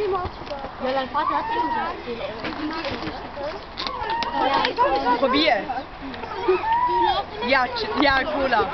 Ja, dein Vater hat eben gesagt. Probier. Ja, ja, Cola.